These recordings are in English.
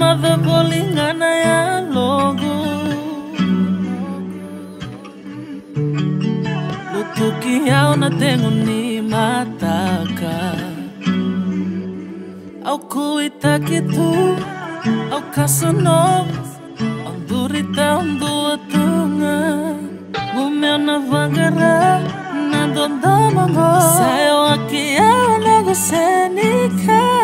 Bolingana ya logo Lutuki yao na tengo ni mataka. Au kuitaki tu Au kasanova Ang durita ang duatunga Gumeona vangara Nandondama mo Sayo akiao nagusenika Mamba bole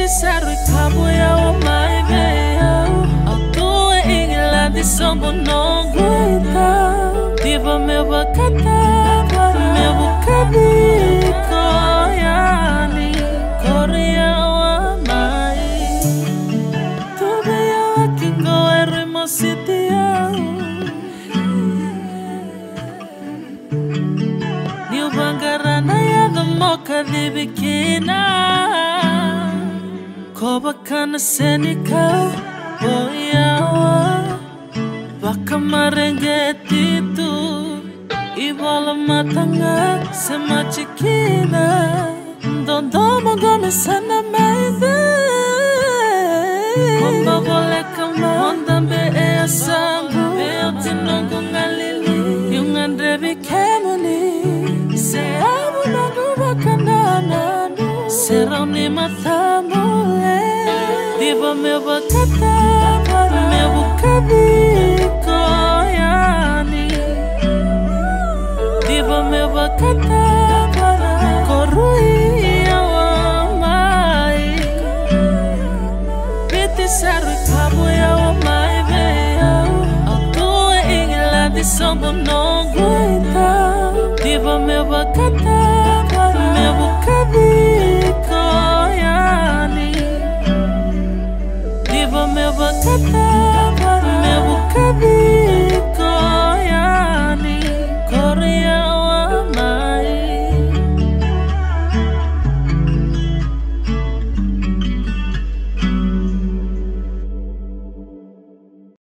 tisarwi kabo ya o maige ya. Atuwe ingila disongo no guita Diva meu bakata Meu bukadi koyani Kori ya o mai Tube ya wakingo erui mositi ya. Niu bangarana ya the moka di bikina Koba kana senika Boyawa Baka marengeti tu Ibola matanga Sema chikina Ndondoma gome sana maithe Momba bole kama Mondambe e asambu Veo tinongo ngalili Yungandrebi kemuni Se abu nangu bakanana Serau ni matamule Viva meu batata, meu bocadinho yani. Viva meu batata, corruia, amai. my Piti e kabo amai oh A veio Altua ingla de sombo não aguenta. Viva meu batata Wakata mwana